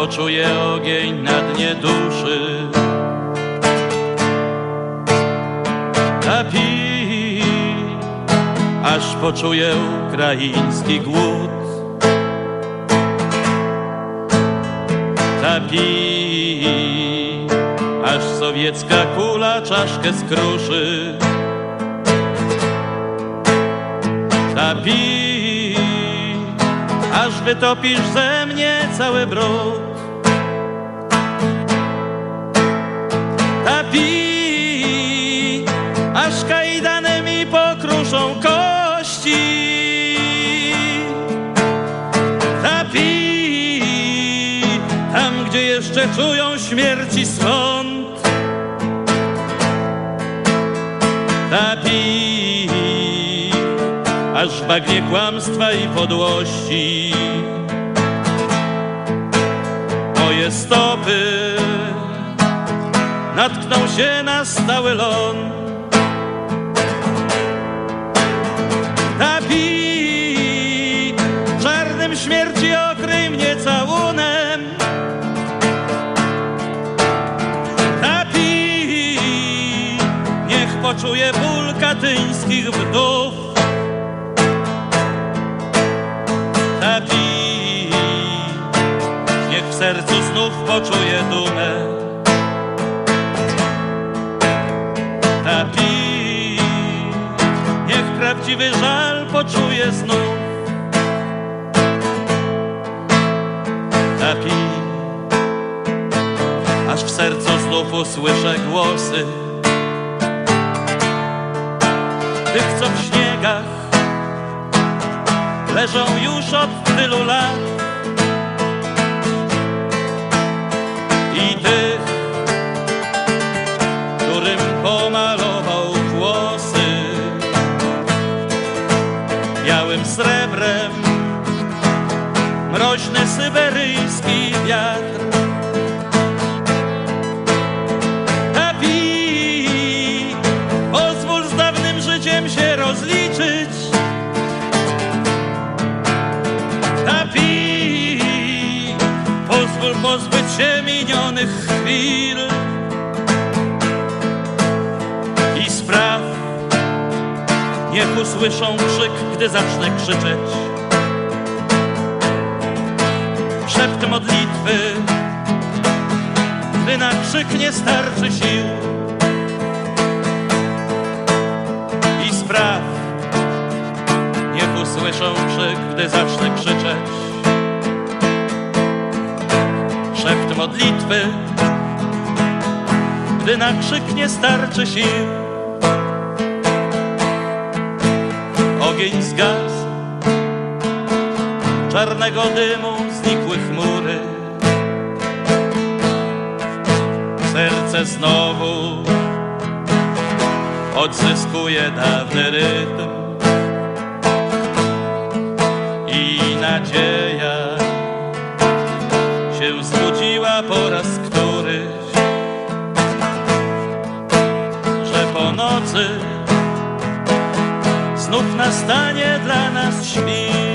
poczuję ogień na dnie duszy. Napij, aż poczuję ukraiński głód. Napij, aż sowiecka kula czaszkę skruszy. Napij, wytopisz ze mnie cały brud. Napij, aż kajdanem mi pokruszą kości. Napij, tam gdzie jeszcze czują śmierci swąd. Napij, aż bagnie kłamstwa i podłości. Stopy natkną się na stały ląd. Napij, czarnym śmierci okryj mnie całunem. Napij, niech poczuje ból katyńskich wdów. W sercu znów poczuje dumę. Napij, niech prawdziwy żal poczuje znów. Napij, aż w sercu znów usłyszę głosy tych, co w śniegach leżą już od tylu lat. I tych, którym pomalował włosy białym srebrem mroźny syberyjski wiatr. Minionych chwil. I spraw, niech usłyszą krzyk, gdy zacznę krzyczeć. Szept modlitwy, gdy na krzyk nie starczy sił. I spraw, niech usłyszą krzyk, gdy zacznę krzyczeć. Szept modlitwy, gdy na krzyk nie starczy sił. Ogień zgasł, czarnego dymu znikły chmury. Serce znowu odzyskuje dawny rytm i nadzieja nocy znów nastanie dla nas świt.